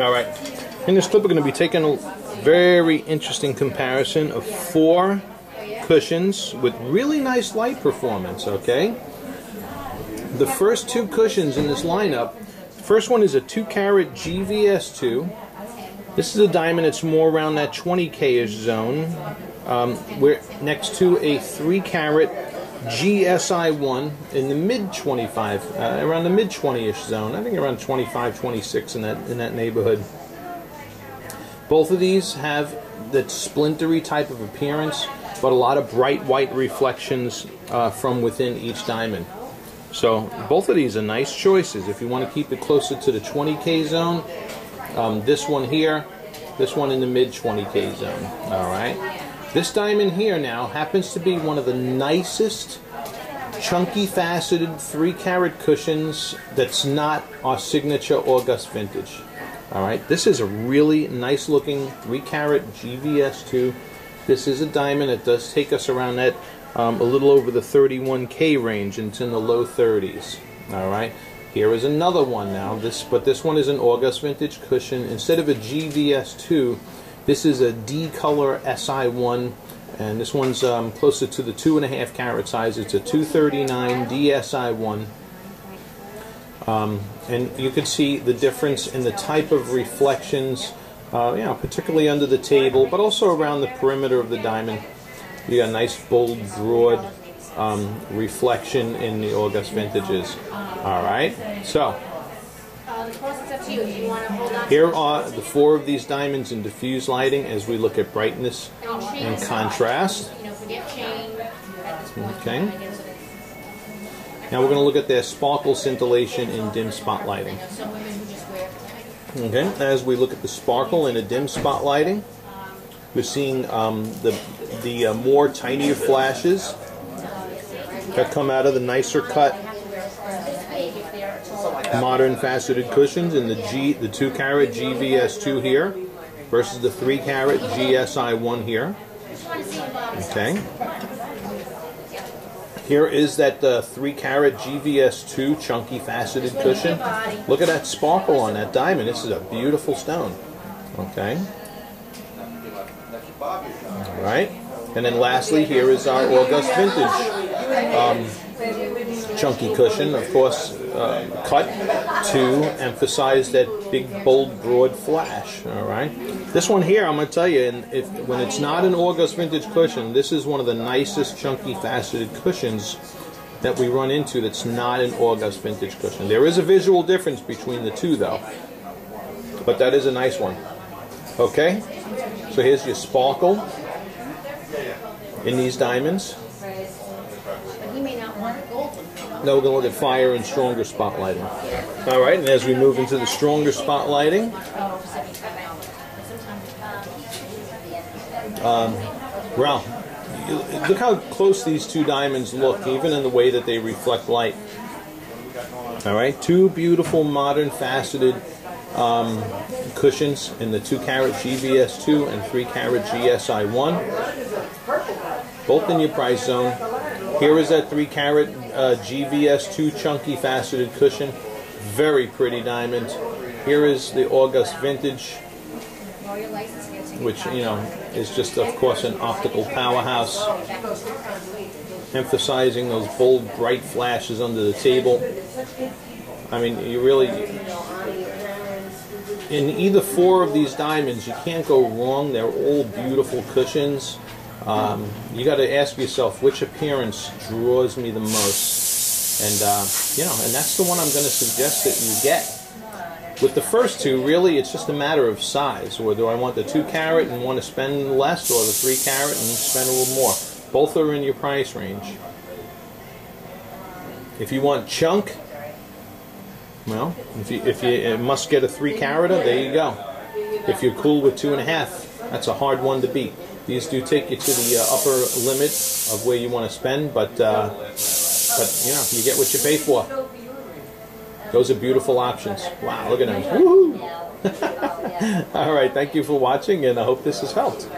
All right. In this clip, we're going to be taking a very interesting comparison of four cushions with really nice light performance, okay? The first two cushions in this lineup, first one is a 2 carat GVS2. This is a diamond that's more around that 20K-ish zone. Um, we're next to a 3 carat GSI1 in the mid 25, uh, around the mid 20-ish zone. I think around 25, 26 in that in that neighborhood. Both of these have that splintery type of appearance, but a lot of bright white reflections uh, from within each diamond. So both of these are nice choices. If you want to keep it closer to the 20K zone, um, this one here, this one in the mid 20K zone. All right. This diamond here now happens to be one of the nicest chunky faceted 3 carat cushions that's not our signature August vintage. Alright, this is a really nice looking 3 carat GVS2. This is a diamond. It does take us around that um, a little over the 31k range and it's in the low 30s. Alright, here is another one now. This, But this one is an August vintage cushion. Instead of a GVS2, this is a D color SI1 and this one's um, closer to the two and a half carat size. It's a 239 DSI1. Um, and you can see the difference in the type of reflections, uh, you know, particularly under the table, but also around the perimeter of the diamond. You got a nice, bold, broad um, reflection in the August vintages. All right, so here are the four of these diamonds in diffuse lighting as we look at brightness and contrast. Okay. Now we're going to look at their sparkle scintillation in dim spot lighting. Okay, as we look at the sparkle in a dim spot lighting, we're seeing um, the, the uh, more tinier flashes that come out of the nicer cut modern faceted cushions in the G, the 2 carat GVS2 here versus the 3 carat GSI1 here. Okay. Here is that uh, 3 carat GVS2 chunky faceted cushion. Look at that sparkle on that diamond. This is a beautiful stone. Okay. All right. And then lastly, here is our August Vintage um, chunky cushion. Of course, uh, cut to emphasize that big, bold, broad flash. All right. This one here, I'm going to tell you, and if when it's not an August vintage cushion, this is one of the nicest, chunky, faceted cushions that we run into. That's not an August vintage cushion. There is a visual difference between the two, though, but that is a nice one. Okay. So here's your sparkle in these diamonds. Now we're going to look at fire and stronger spotlighting. All right, and as we move into the stronger spotlighting, um, well, look how close these two diamonds look, even in the way that they reflect light. All right, two beautiful modern faceted um, cushions in the 2 carat GVS2 and 3 carat GSI1, both in your price zone. Here is that 3 carat uh, GVS2 chunky faceted cushion. Very pretty diamond. Here is the August Vintage, which, you know, is just, of course, an optical powerhouse. Emphasizing those bold, bright flashes under the table. I mean, you really, in either four of these diamonds, you can't go wrong. They're all beautiful cushions. Um, you got to ask yourself which appearance draws me the most, and uh, you know, and that's the one I'm going to suggest that you get. With the first two, really, it's just a matter of size. Or do I want the two carat and want to spend less, or the three carat and spend a little more? Both are in your price range. If you want chunk, well, if you if you must get a three carater, there you go. If you're cool with two and a half, that's a hard one to beat. These do take you to the uh, upper limit of where you want to spend, but uh, but you know you get what you pay for. Those are beautiful options. Wow, look at them! All right, thank you for watching, and I hope this has helped.